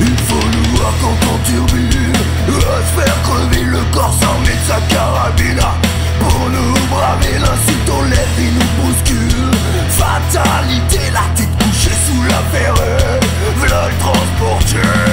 Il faut nous voir quand on turbine Se faire crever le corps sans mettre sa carabine Pour nous braver l'insulte on lève et nous bouscule. Fatalité, la tête couchée sous la ferrure V'là le transporteur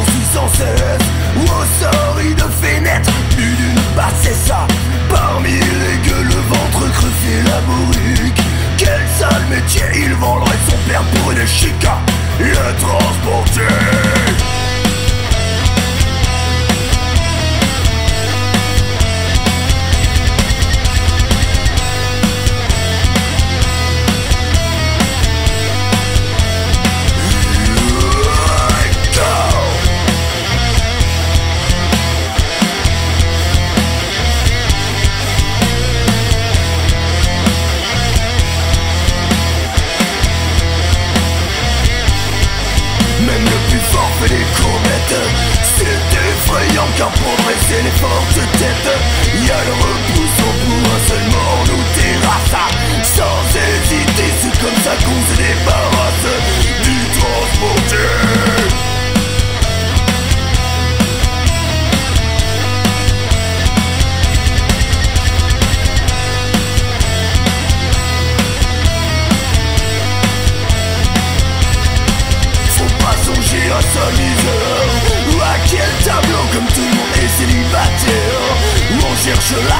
poursuit sans cesse Ou au sort de fenêtre Plus d'une passe c'est ça. Parmi les gueules, le ventre creusé la bourrique. Quel sale métier Il vendrait son père pour une chica. Le transporteur du forfait des comètes. C'est effrayant qu'un progrès c'est l'effort de tête Y'a le repoussement. Misère Ou